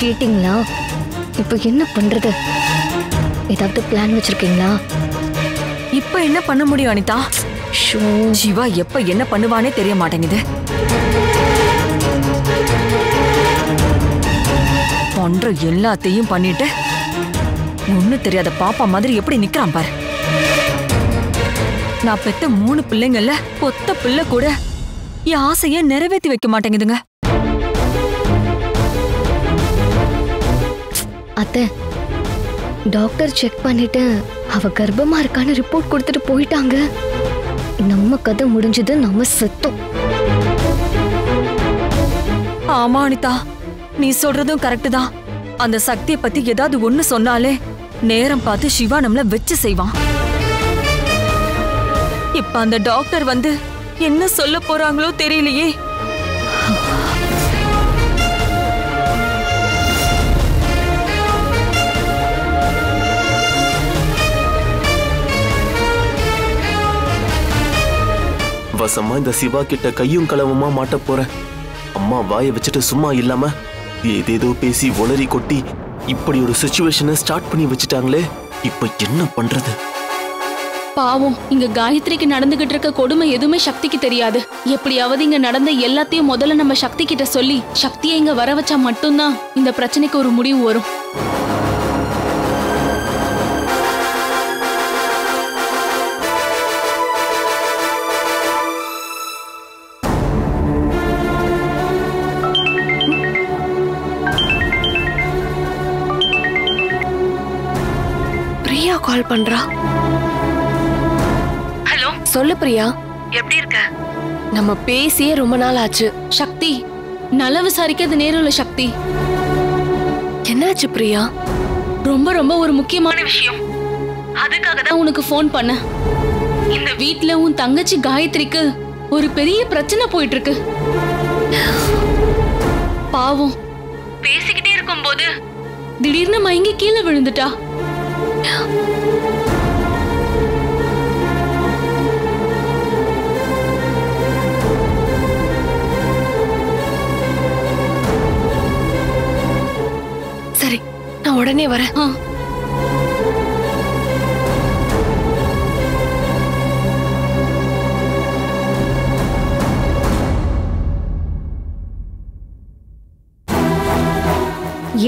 கேட்டிங்களா? இப்போ என்ன பண்றது? ஏதாவது பிளான் வச்சிருக்கீங்களா? இப்ப என்ன பண்ண முடியும் அனிதா? சிவா எப்ப என்ன பண்ணுவானே தெரிய மாட்டேங்குது. பண்ற எல்லாத்தையும் பண்ணிட்டு ஒண்ணு தெரியாத பாப்பா மாதிரி எப்படி நிக்கிறான் பாரு. நான் பெத்த மூணு பிள்ளைங்கள்ல ஒத்த பிள்ளை கூட என் ஆசைய நிறைவேத்தி வைக்க மாட்டேங்குதுங்க. அத்தை டாக்டர் செக் பண்ணிட்டு அவ கர்ப்பமா இருக்கான்னு ரிப்போர்ட் கொடுத்துட்டு போயிட்டாங்க. நம்ம கதை முடிஞ்சது நம்ம செத்தோம். ஆமா அனிதா. நீ சொல்றதும் கரெக்ட் தான். அந்த சக்தியை பத்தி ஏதாவது ஒண்ணு சொன்னாலே நேரம் பார்த்து சிவா நம்மள வச்சு செய்வான். இப்ப அந்த டாக்டர் வந்து என்ன சொல்ல போறாங்களோ தெரியலையே. வசமா இந்த சிவா கிட்ட கையும் களவுமா மாட்ட போறேன். அம்மா வாயை வச்சுட்டு சும்மா இல்லாம ஏதேதோ பேசி உளறி கொட்டி இப்படி ஒரு சுச்சுவேஷனை ஸ்டார்ட் பண்ணி வச்சுட்டாங்களே இப்ப என்ன பண்றது? பாவம் இங்க காயத்ரிக்கு நடந்துகிட்டு இருக்க கொடுமை எதுவுமே சக்திக்கு தெரியாது. எப்படியாவது இங்க நடந்த எல்லாத்தையும் முதல்ல நம்ம சக்தி கிட்ட சொல்லி சக்தியை இங்க வர வச்சா மட்டும்தான் இந்த பிரச்சனைக்கு ஒரு முடிவு வரும். கால் பண்றா? ஹலோ? சொல்லு பிரியா. எப்படி இருக்க? நம்ம பேசியே ரொம்ப நாள் ஆச்சு. சக்தி நல விசாரிக்க அது நேரம் இல்ல சக்தி. என்னாச்சு பிரியா? ரொம்ப ரொம்ப ஒரு முக்கியமான விஷயம். அதுக்காக தான் உனக்கு ஃபோன் பண்ண. இந்த வீட்ல உன் தங்கச்சி காயத்ரிக்கு ஒரு பெரிய பிரச்சனை போயிட்டு இருக்கு பாவம். பேசிக்கிட்டே இருக்கும்போது திடீர்னு மயங்கி கீழே விழுந்துட்டா. சரி நான் உடனே வரேன்.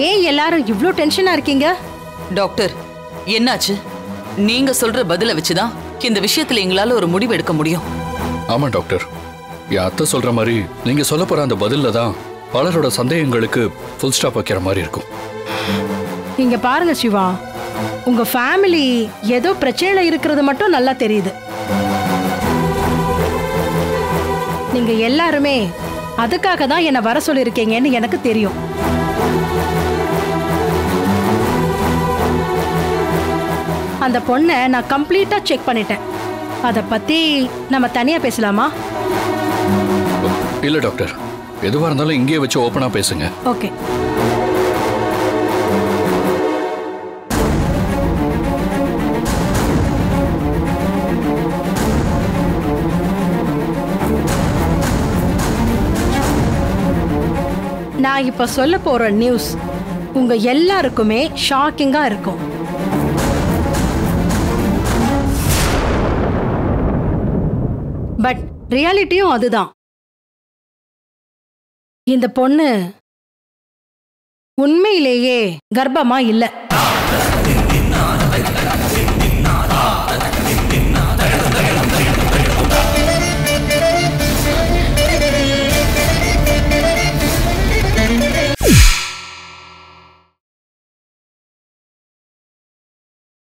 ஏன் எல்லாரும் இவ்ளோ டென்ஷனா இருக்கீங்க டாக்டர் என்னாச்சு? நீங்க சொல்ற பதில வச்சுதான் இந்த விஷயத்துல எங்களால ஒரு முடிவு எடுக்க முடியும். ஆமா டாக்டர். என் அத்தை சொல்ற மாதிரி நீங்க சொல்ல போற அந்த பதில்ல தான் பலரோட சந்தேகங்களுக்கு ஃபுல் ஸ்டாப் வைக்கிற மாதிரி இருக்கும். இங்க பாருங்க சிவா. உங்க ஃபேமிலி ஏதோ பிரச்சனையில இருக்கிறது மட்டும் நல்லா தெரியுது. நீங்க எல்லாருமே அதுக்காக தான் என்னை வர சொல்லியிருக்கீங்கன்னு எனக்கு தெரியும். அந்த பொண்ணை நான் கம்ப்ளீட்டா செக் பண்ணிட்டேன். அதை பத்தி நம்ம தனியா பேசலாமா? இல்ல டாக்டர். எதுவா இருந்தாலும் இங்கேயே வச்சு ஓப்பனா பேசுங்க. ஓகே. நான் இப்ப சொல்ல போற நியூஸ் உங்க எல்லாருக்குமே ஷாக்கிங்கா இருக்கும். பட் ரியாலிட்டியும் அதுதான். இந்த பொண்ணு உண்மையிலேயே கர்ப்பமா இல்ல.